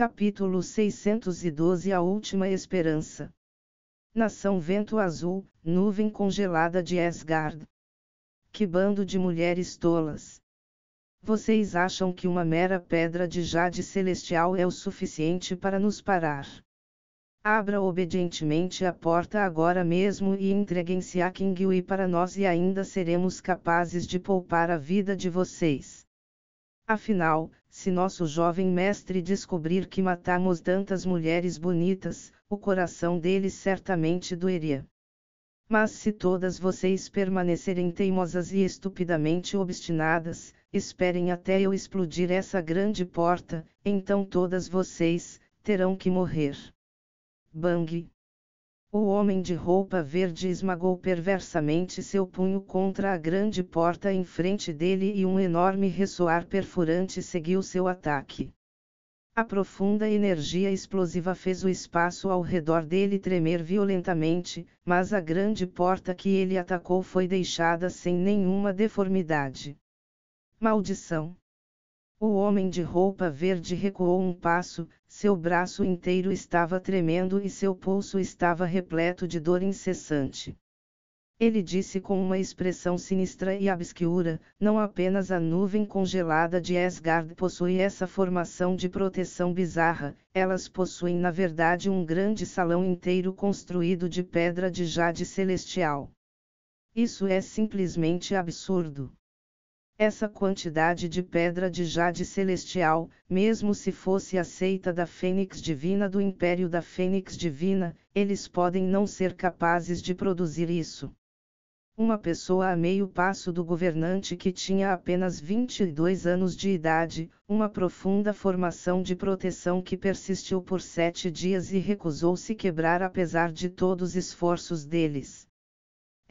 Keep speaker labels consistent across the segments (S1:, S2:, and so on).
S1: Capítulo 612 A Última Esperança. Nação Vento Azul, nuvem congelada de Asgard. Que bando de mulheres tolas! Vocês acham que uma mera pedra de jade celestial é o suficiente para nos parar? Abra obedientemente a porta agora mesmo e entreguem-se a Kingui para nós e ainda seremos capazes de poupar a vida de vocês. Afinal, se nosso jovem mestre descobrir que matamos tantas mulheres bonitas, o coração dele certamente doeria. Mas se todas vocês permanecerem teimosas e estupidamente obstinadas, esperem até eu explodir essa grande porta, então todas vocês terão que morrer. Bang! O homem de roupa verde esmagou perversamente seu punho contra a grande porta em frente dele e um enorme ressoar perfurante seguiu seu ataque. A profunda energia explosiva fez o espaço ao redor dele tremer violentamente, mas a grande porta que ele atacou foi deixada sem nenhuma deformidade. Maldição! O homem de roupa verde recuou um passo, seu braço inteiro estava tremendo e seu pulso estava repleto de dor incessante. Ele disse com uma expressão sinistra e obscura: não apenas a nuvem congelada de Asgard possui essa formação de proteção bizarra, elas possuem na verdade um grande salão inteiro construído de pedra de jade celestial. Isso é simplesmente absurdo. Essa quantidade de pedra de jade celestial, mesmo se fosse aceita da fênix divina do império da fênix divina, eles podem não ser capazes de produzir isso. Uma pessoa a meio passo do governante que tinha apenas 22 anos de idade, uma profunda formação de proteção que persistiu por sete dias e recusou-se quebrar apesar de todos os esforços deles.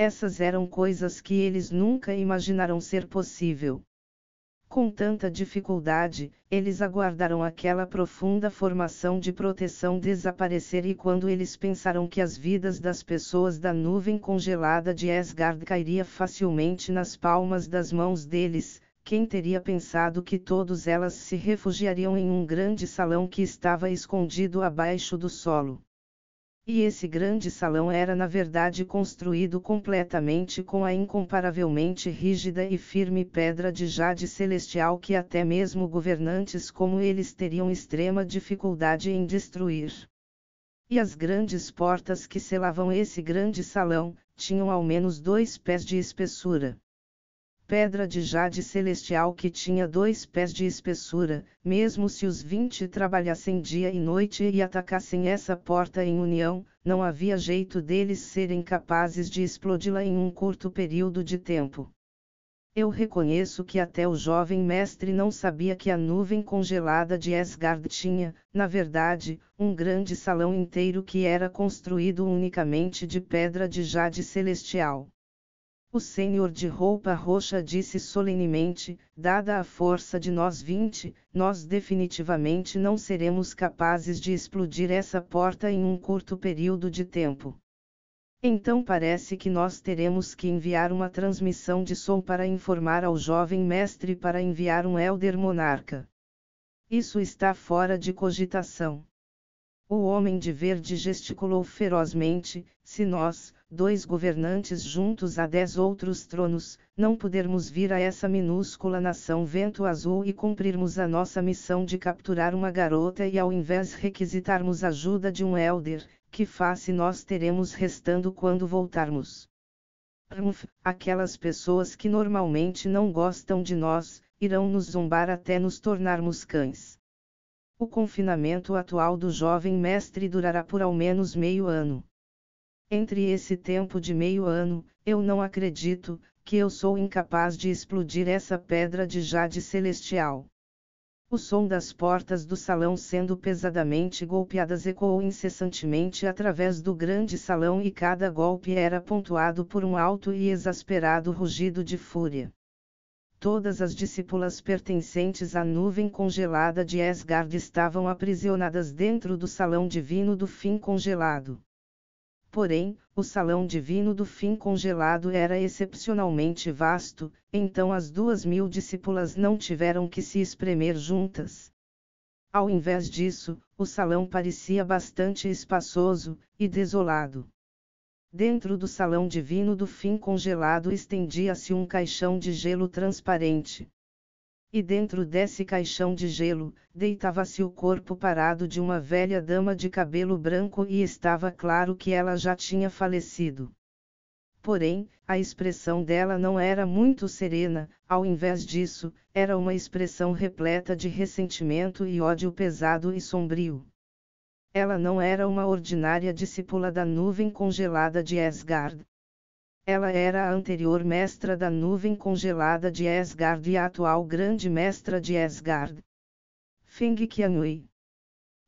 S1: Essas eram coisas que eles nunca imaginaram ser possível. Com tanta dificuldade, eles aguardaram aquela profunda formação de proteção desaparecer e quando eles pensaram que as vidas das pessoas da nuvem congelada de Asgard cairia facilmente nas palmas das mãos deles, quem teria pensado que todas elas se refugiariam em um grande salão que estava escondido abaixo do solo? E esse grande salão era na verdade construído completamente com a incomparavelmente rígida e firme pedra de jade celestial que até mesmo governantes como eles teriam extrema dificuldade em destruir. E as grandes portas que selavam esse grande salão, tinham ao menos dois pés de espessura pedra de jade celestial que tinha dois pés de espessura, mesmo se os vinte trabalhassem dia e noite e atacassem essa porta em união, não havia jeito deles serem capazes de explodi-la em um curto período de tempo. Eu reconheço que até o jovem mestre não sabia que a nuvem congelada de Asgard tinha, na verdade, um grande salão inteiro que era construído unicamente de pedra de jade celestial. O senhor de roupa roxa disse solenemente: Dada a força de nós vinte, nós definitivamente não seremos capazes de explodir essa porta em um curto período de tempo. Então parece que nós teremos que enviar uma transmissão de som para informar ao jovem mestre para enviar um Elder Monarca. Isso está fora de cogitação. O homem de verde gesticulou ferozmente: se nós, dois governantes juntos a dez outros tronos, não pudermos vir a essa minúscula nação vento azul e cumprirmos a nossa missão de capturar uma garota e ao invés requisitarmos ajuda de um elder, que face nós teremos restando quando voltarmos? Rumpf, aquelas pessoas que normalmente não gostam de nós, irão nos zombar até nos tornarmos cães. O confinamento atual do jovem mestre durará por ao menos meio ano. Entre esse tempo de meio ano, eu não acredito, que eu sou incapaz de explodir essa pedra de jade celestial. O som das portas do salão sendo pesadamente golpeadas ecoou incessantemente através do grande salão e cada golpe era pontuado por um alto e exasperado rugido de fúria. Todas as discípulas pertencentes à nuvem congelada de Asgard estavam aprisionadas dentro do salão divino do fim congelado. Porém, o salão divino do fim congelado era excepcionalmente vasto, então as duas mil discípulas não tiveram que se espremer juntas. Ao invés disso, o salão parecia bastante espaçoso e desolado. Dentro do salão divino do fim congelado estendia-se um caixão de gelo transparente. E dentro desse caixão de gelo, deitava-se o corpo parado de uma velha dama de cabelo branco e estava claro que ela já tinha falecido. Porém, a expressão dela não era muito serena, ao invés disso, era uma expressão repleta de ressentimento e ódio pesado e sombrio. Ela não era uma ordinária discípula da nuvem congelada de Asgard, ela era a anterior mestra da nuvem congelada de Asgard e a atual grande mestra de Asgard. Feng Qianhui.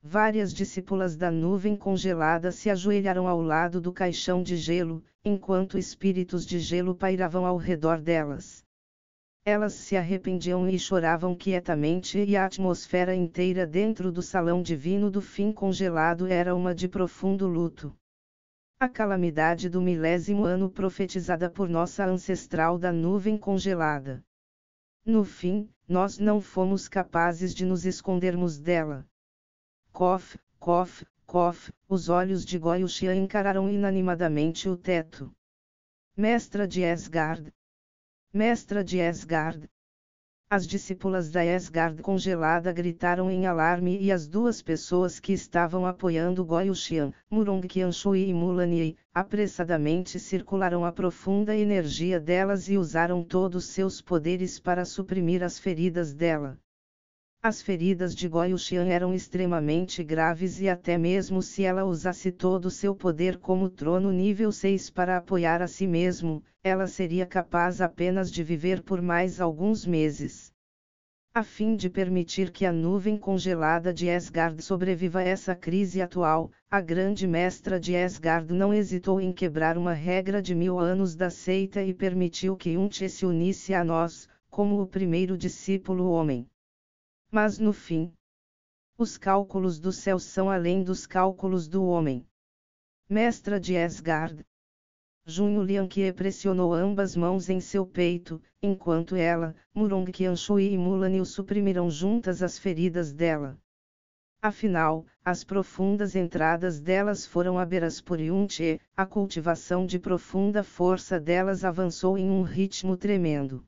S1: Várias discípulas da nuvem congelada se ajoelharam ao lado do caixão de gelo, enquanto espíritos de gelo pairavam ao redor delas. Elas se arrependiam e choravam quietamente, e a atmosfera inteira dentro do salão divino do fim congelado era uma de profundo luto. A calamidade do milésimo ano profetizada por nossa ancestral da nuvem congelada. No fim, nós não fomos capazes de nos escondermos dela. Cof, cof, cof, os olhos de Goyushia encararam inanimadamente o teto. Mestra de Asgard. Mestra de Asgard. As discípulas da Esgard congelada gritaram em alarme e as duas pessoas que estavam apoiando Goyushian, Murong Qianshui e Mulani, apressadamente circularam a profunda energia delas e usaram todos seus poderes para suprimir as feridas dela. As feridas de Goyushian eram extremamente graves e até mesmo se ela usasse todo o seu poder como trono nível 6 para apoiar a si mesmo, ela seria capaz apenas de viver por mais alguns meses. A fim de permitir que a nuvem congelada de Asgard sobreviva a essa crise atual, a grande mestra de Asgard não hesitou em quebrar uma regra de mil anos da seita e permitiu que Unte se unisse a nós, como o primeiro discípulo homem. Mas no fim, os cálculos do céu são além dos cálculos do homem. Mestra de Asgard, Junho Lianqie pressionou ambas mãos em seu peito, enquanto ela, Murong Qianshui e Mulanil suprimiram juntas as feridas dela. Afinal, as profundas entradas delas foram abertas por Yunche, a cultivação de profunda força delas avançou em um ritmo tremendo.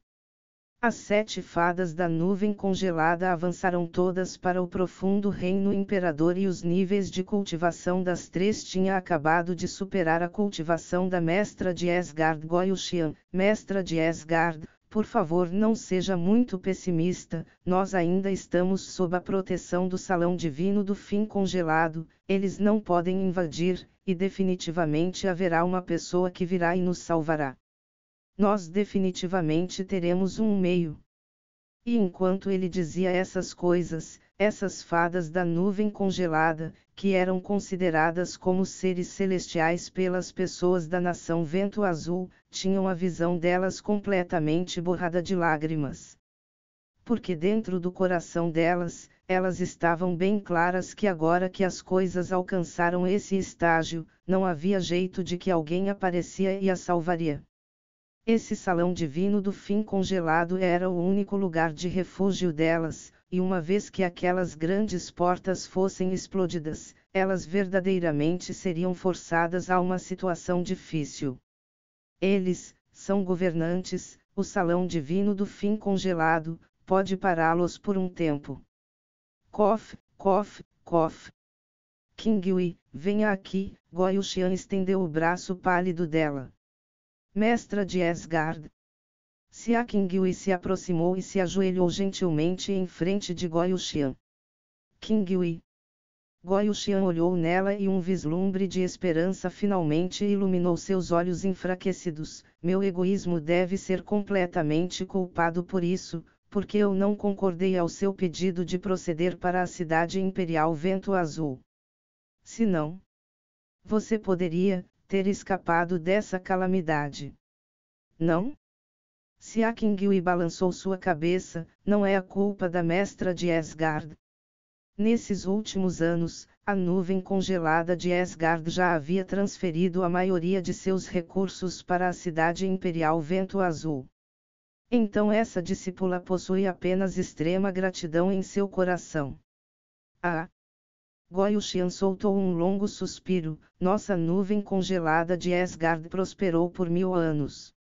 S1: As sete fadas da nuvem congelada avançaram todas para o profundo reino imperador e os níveis de cultivação das três tinha acabado de superar a cultivação da mestra de Asgard Goyushian. Mestra de Asgard, por favor não seja muito pessimista, nós ainda estamos sob a proteção do salão divino do fim congelado, eles não podem invadir, e definitivamente haverá uma pessoa que virá e nos salvará nós definitivamente teremos um meio. E enquanto ele dizia essas coisas, essas fadas da nuvem congelada, que eram consideradas como seres celestiais pelas pessoas da nação Vento Azul, tinham a visão delas completamente borrada de lágrimas. Porque dentro do coração delas, elas estavam bem claras que agora que as coisas alcançaram esse estágio, não havia jeito de que alguém aparecia e a salvaria. Esse salão divino do fim congelado era o único lugar de refúgio delas, e uma vez que aquelas grandes portas fossem explodidas, elas verdadeiramente seriam forçadas a uma situação difícil. Eles, são governantes, o salão divino do fim congelado, pode pará-los por um tempo. Kof, Kof, Kof. Kingui, venha aqui, Goyushian estendeu o braço pálido dela mestra de. Sia Kingui se aproximou e se ajoelhou gentilmente em frente de Goyushian. Kingui. Goyushian olhou nela e um vislumbre de esperança finalmente iluminou seus olhos enfraquecidos. Meu egoísmo deve ser completamente culpado por isso, porque eu não concordei ao seu pedido de proceder para a cidade imperial Vento Azul. Se não, você poderia, ter escapado dessa calamidade. Não? Se Kingui balançou sua cabeça, não é a culpa da mestra de Asgard. Nesses últimos anos, a nuvem congelada de Asgard já havia transferido a maioria de seus recursos para a cidade imperial Vento Azul. Então essa discípula possui apenas extrema gratidão em seu coração. Ah! Goyushian soltou um longo suspiro, nossa nuvem congelada de Asgard prosperou por mil anos.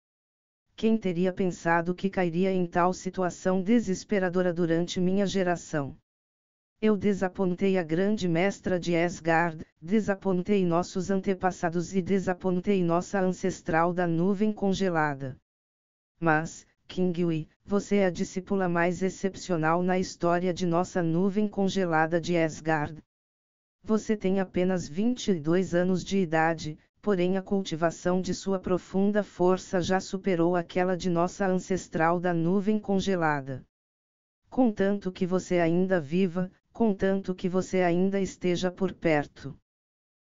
S1: Quem teria pensado que cairia em tal situação desesperadora durante minha geração? Eu desapontei a grande mestra de Asgard, desapontei nossos antepassados e desapontei nossa ancestral da nuvem congelada. Mas, Kingui, você é a discípula mais excepcional na história de nossa nuvem congelada de Asgard. Você tem apenas 22 anos de idade, porém a cultivação de sua profunda força já superou aquela de nossa ancestral da nuvem congelada. Contanto que você ainda viva, contanto que você ainda esteja por perto.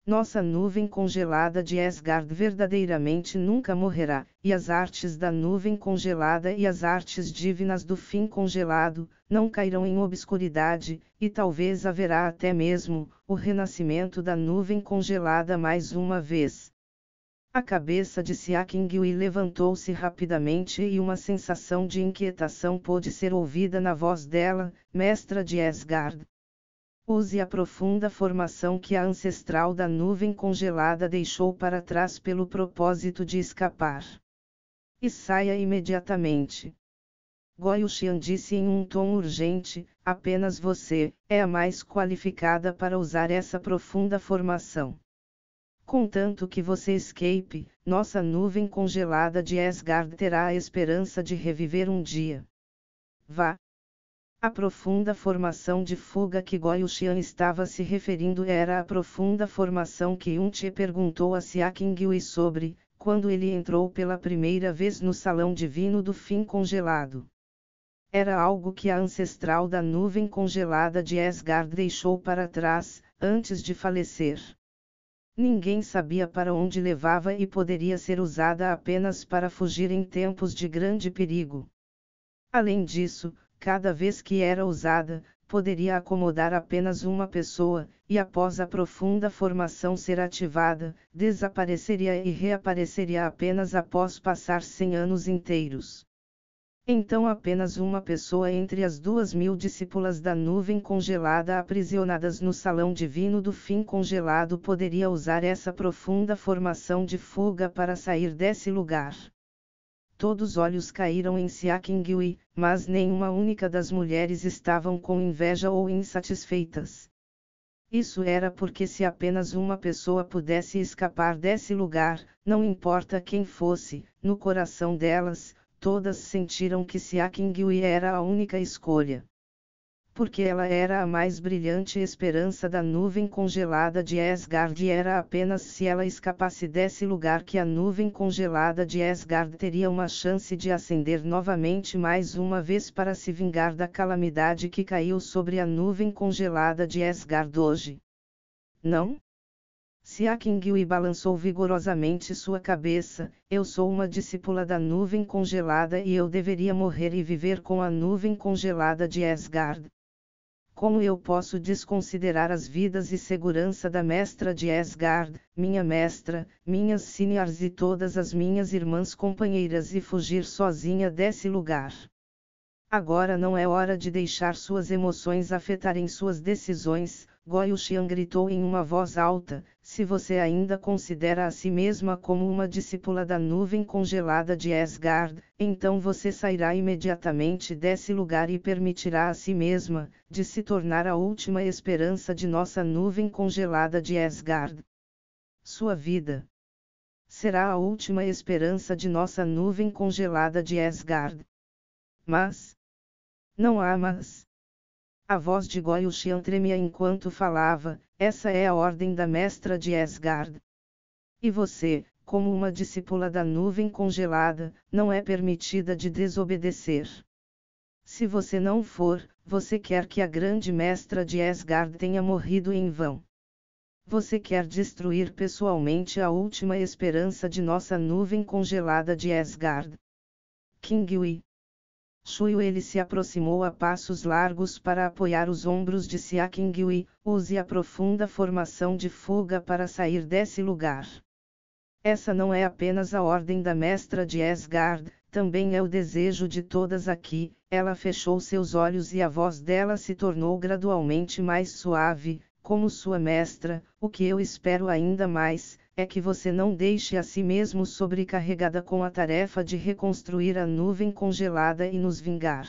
S1: Nossa nuvem congelada de Asgard verdadeiramente nunca morrerá, e as artes da nuvem congelada e as artes divinas do fim congelado, não cairão em obscuridade, e talvez haverá até mesmo, o renascimento da nuvem congelada mais uma vez. A cabeça de Siakingui levantou-se rapidamente e uma sensação de inquietação pôde ser ouvida na voz dela, mestra de Asgard. Use a profunda formação que a ancestral da nuvem congelada deixou para trás pelo propósito de escapar. E saia imediatamente. Goyushian disse em um tom urgente: apenas você é a mais qualificada para usar essa profunda formação. Contanto que você escape, nossa nuvem congelada de Asgard terá a esperança de reviver um dia. Vá, a profunda formação de fuga que Goyushian estava se referindo era a profunda formação que Unche perguntou a Siakingui sobre, quando ele entrou pela primeira vez no salão divino do fim congelado. Era algo que a ancestral da nuvem congelada de Asgard deixou para trás, antes de falecer. Ninguém sabia para onde levava e poderia ser usada apenas para fugir em tempos de grande perigo. Além disso, cada vez que era usada, poderia acomodar apenas uma pessoa, e após a profunda formação ser ativada, desapareceria e reapareceria apenas após passar 100 anos inteiros. Então apenas uma pessoa entre as duas mil discípulas da nuvem congelada aprisionadas no salão divino do fim congelado poderia usar essa profunda formação de fuga para sair desse lugar. Todos os olhos caíram em Siakingui, mas nenhuma única das mulheres estavam com inveja ou insatisfeitas. Isso era porque se apenas uma pessoa pudesse escapar desse lugar, não importa quem fosse, no coração delas, todas sentiram que Siakingui era a única escolha porque ela era a mais brilhante esperança da nuvem congelada de Asgard e era apenas se ela escapasse desse lugar que a nuvem congelada de Asgard teria uma chance de ascender novamente mais uma vez para se vingar da calamidade que caiu sobre a nuvem congelada de Asgard hoje. Não? Siakingui balançou vigorosamente sua cabeça, eu sou uma discípula da nuvem congelada e eu deveria morrer e viver com a nuvem congelada de Asgard. Como eu posso desconsiderar as vidas e segurança da mestra de Asgard, minha mestra, minhas seniors e todas as minhas irmãs companheiras e fugir sozinha desse lugar? Agora não é hora de deixar suas emoções afetarem suas decisões, Goyushian gritou em uma voz alta, se você ainda considera a si mesma como uma discípula da nuvem congelada de Asgard, então você sairá imediatamente desse lugar e permitirá a si mesma, de se tornar a última esperança de nossa nuvem congelada de Asgard. Sua vida será a última esperança de nossa nuvem congelada de Asgard. Mas, não há mas. A voz de Goyushian tremia enquanto falava, essa é a ordem da mestra de Asgard. E você, como uma discípula da nuvem congelada, não é permitida de desobedecer. Se você não for, você quer que a grande mestra de Asgard tenha morrido em vão. Você quer destruir pessoalmente a última esperança de nossa nuvem congelada de Asgard. Kingui, Shuyu ele se aproximou a passos largos para apoiar os ombros de Siakingui, use a profunda formação de fuga para sair desse lugar. Essa não é apenas a ordem da mestra de Asgard, também é o desejo de todas aqui. Ela fechou seus olhos e a voz dela se tornou gradualmente mais suave, como sua mestra. O que eu espero ainda mais é que você não deixe a si mesmo sobrecarregada com a tarefa de reconstruir a nuvem congelada e nos vingar.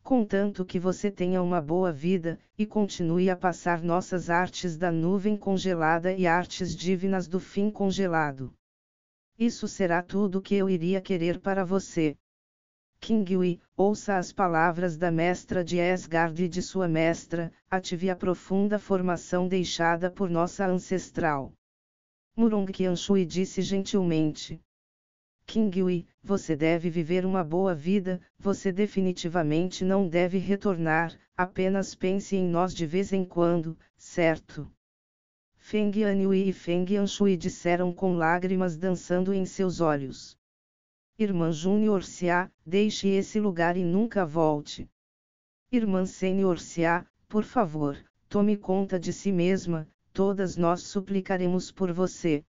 S1: Contanto que você tenha uma boa vida, e continue a passar nossas artes da nuvem congelada e artes divinas do fim congelado. Isso será tudo o que eu iria querer para você. Kingui, ouça as palavras da mestra de Asgard e de sua mestra, ative a profunda formação deixada por nossa ancestral. Murong Qianshui disse gentilmente. Kingui, você deve viver uma boa vida, você definitivamente não deve retornar, apenas pense em nós de vez em quando, certo? Feng Yanhui e Feng Yanshui disseram com lágrimas dançando em seus olhos. Irmã Júnior Xia, deixe esse lugar e nunca volte. Irmã Senhor Xia, por favor, tome conta de si mesma, todas nós suplicaremos por você.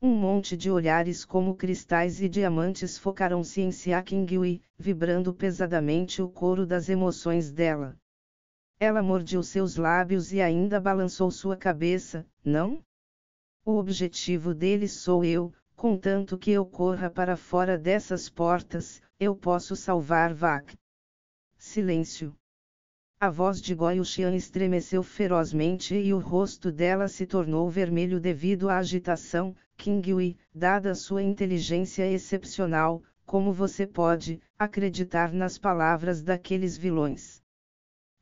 S1: Um monte de olhares como cristais e diamantes focaram-se em Xia Qingyui, vibrando pesadamente o coro das emoções dela. Ela mordiu seus lábios e ainda balançou sua cabeça, não? O objetivo deles sou eu, contanto que eu corra para fora dessas portas, eu posso salvar Vak. Silêncio. A voz de Goyushian estremeceu ferozmente e o rosto dela se tornou vermelho devido à agitação. Qingyui, dada sua inteligência excepcional, como você pode acreditar nas palavras daqueles vilões?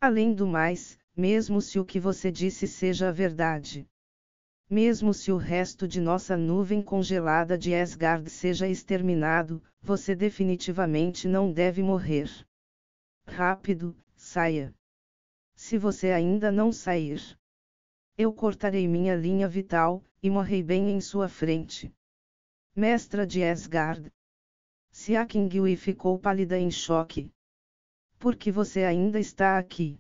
S1: Além do mais, mesmo se o que você disse seja a verdade. Mesmo se o resto de nossa nuvem congelada de Asgard seja exterminado, você definitivamente não deve morrer. Rápido, saia. Se você ainda não sair, eu cortarei minha linha vital, e morrei bem em sua frente. Mestra de Asgard. Siakingui ficou pálida em choque. Por que você ainda está aqui?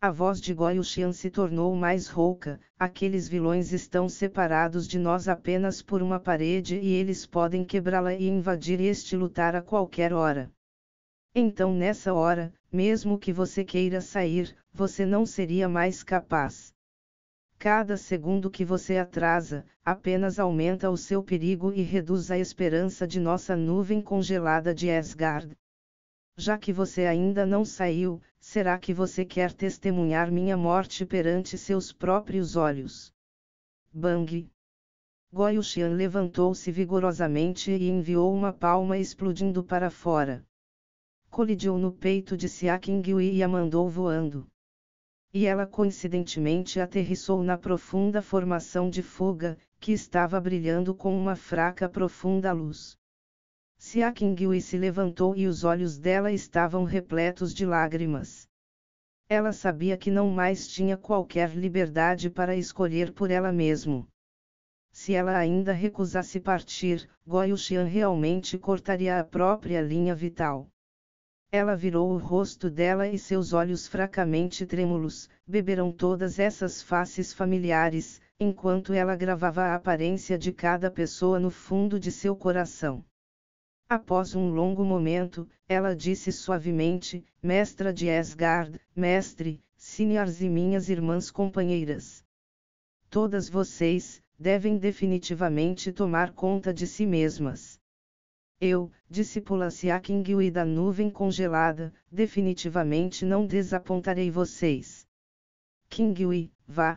S1: A voz de Goyushian se tornou mais rouca, aqueles vilões estão separados de nós apenas por uma parede e eles podem quebrá-la e invadir este lugar a qualquer hora. Então nessa hora, mesmo que você queira sair, você não seria mais capaz. Cada segundo que você atrasa, apenas aumenta o seu perigo e reduz a esperança de nossa nuvem congelada de Asgard. Já que você ainda não saiu, será que você quer testemunhar minha morte perante seus próprios olhos? Bang! Goyushian levantou-se vigorosamente e enviou uma palma explodindo para fora. Colidiu no peito de Siakingui e a mandou voando. E ela coincidentemente aterrissou na profunda formação de fuga, que estava brilhando com uma fraca profunda luz. Siakingui se levantou e os olhos dela estavam repletos de lágrimas. Ela sabia que não mais tinha qualquer liberdade para escolher por ela mesma. Se ela ainda recusasse partir, Goyushian realmente cortaria a própria linha vital. Ela virou o rosto dela e seus olhos fracamente trêmulos, beberam todas essas faces familiares, enquanto ela gravava a aparência de cada pessoa no fundo de seu coração. Após um longo momento, ela disse suavemente: Mestra de Asgard, mestre, senhores e minhas irmãs companheiras. Todas vocês, devem definitivamente tomar conta de si mesmas. Eu, discípula Siakingui da nuvem congelada, definitivamente não desapontarei vocês. Kingui, vá.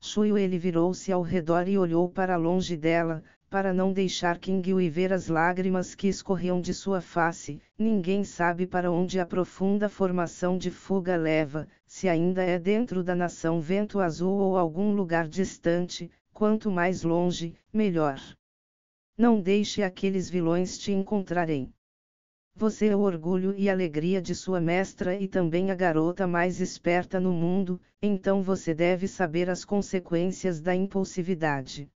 S1: Shuyu ele virou-se ao redor e olhou para longe dela, para não deixar Kingyui ver as lágrimas que escorriam de sua face, ninguém sabe para onde a profunda formação de fuga leva, se ainda é dentro da nação Vento Azul ou algum lugar distante, quanto mais longe, melhor. Não deixe aqueles vilões te encontrarem. Você é o orgulho e alegria de sua mestra e também a garota mais esperta no mundo, então você deve saber as consequências da impulsividade.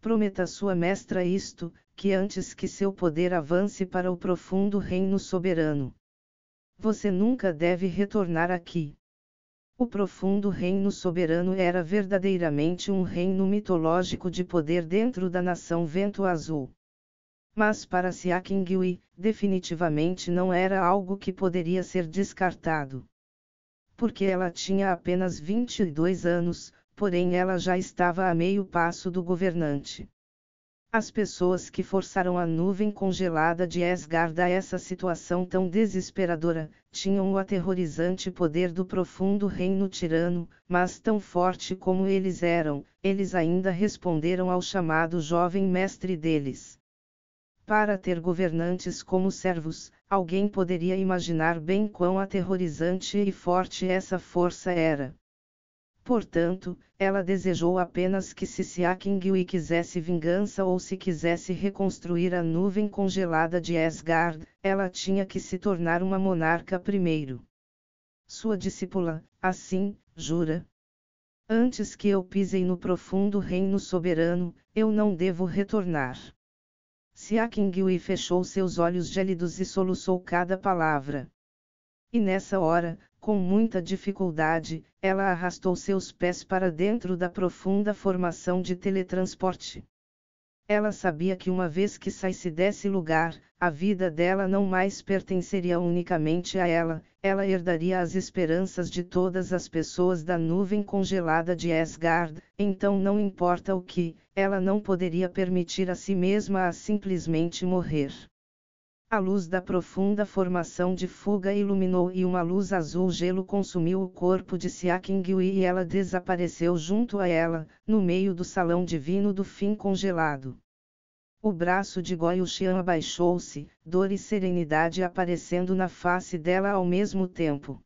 S1: Prometa a sua mestra isto, que antes que seu poder avance para o profundo reino soberano. Você nunca deve retornar aqui. O profundo reino soberano era verdadeiramente um reino mitológico de poder dentro da nação Vento Azul. Mas para Siakingui, definitivamente não era algo que poderia ser descartado. Porque ela tinha apenas 22 anos, porém ela já estava a meio passo do governante. As pessoas que forçaram a nuvem congelada de Asgard a essa situação tão desesperadora, tinham o aterrorizante poder do profundo reino tirano, mas tão forte como eles eram, eles ainda responderam ao chamado jovem mestre deles. Para ter governantes como servos, alguém poderia imaginar bem quão aterrorizante e forte essa força era. Portanto, ela desejou apenas que se Siakingui quisesse vingança ou se quisesse reconstruir a nuvem congelada de Asgard, ela tinha que se tornar uma monarca primeiro. Sua discípula, assim, jura. Antes que eu pisei no profundo reino soberano, eu não devo retornar. Siakingui fechou seus olhos gélidos e soluçou cada palavra. E nessa hora, com muita dificuldade, ela arrastou seus pés para dentro da profunda formação de teletransporte. Ela sabia que uma vez que saísse desse lugar, a vida dela não mais pertenceria unicamente a ela, ela herdaria as esperanças de todas as pessoas da nuvem congelada de Asgard, então não importa o que, ela não poderia permitir a si mesma a simplesmente morrer. A luz da profunda formação de fuga iluminou e uma luz azul gelo consumiu o corpo de Siakingui e ela desapareceu junto a ela, no meio do salão divino do fim congelado. O braço de Goyushian abaixou-se, dor e serenidade aparecendo na face dela ao mesmo tempo.